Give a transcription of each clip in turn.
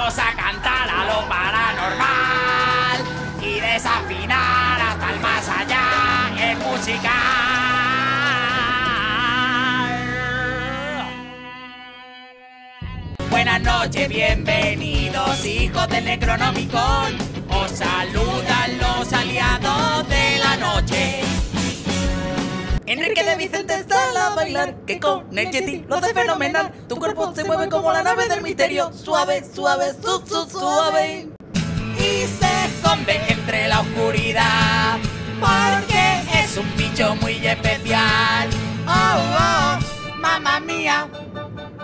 Vamos a cantar a lo paranormal y desafinar hasta el más allá en música. Buenas noches, bienvenidos hijos del Necronomicon. Os saludan los aliados de la noche. Enrique de Vicente está a bailar, que con el Yeti lo hace fenomenal. Tu cuerpo se mueve como la nave del misterio, suave, suave, su, su, suave. Y se esconde entre la oscuridad, porque es un bicho muy especial. Oh, oh, mamá mía,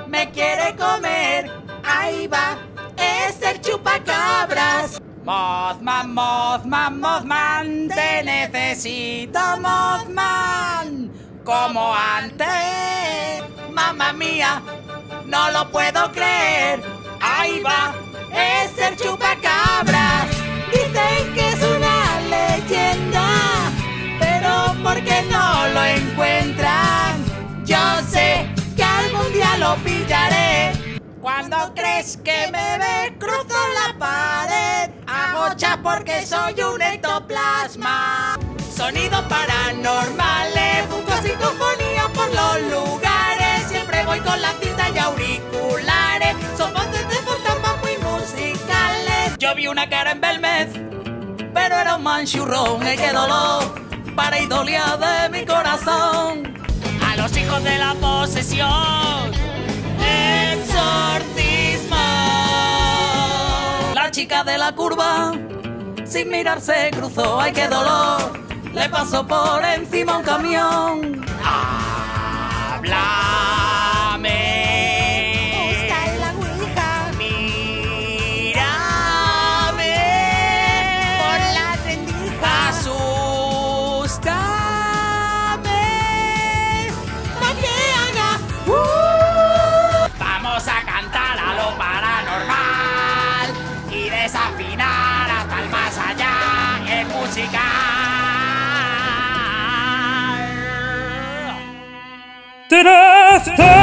me quiere comer. Ahí va, es el chupacabras. Mothman, Mothman, Mothman, te necesito, Mothman. Como antes, mamá mía, no lo puedo creer. Ahí va, es el chupacabras. Dicen que es una leyenda, pero ¿por qué no lo encuentran? Yo sé que algún día lo pillaré. Cuando crees que me ve, cruzo la pared. Agocha porque soy un ectoplasma. Sonido paranormales, Yo vi una cara en Belmez, pero era un manchurrón. ¡Qué dolor! Para idolia de mi corazón. A los hijos de la posesión. Exorcismo. La chica de la curva, sin mirarse cruzó. ¡Ay, qué dolor! Le pasó por encima un camión. En música. Teneste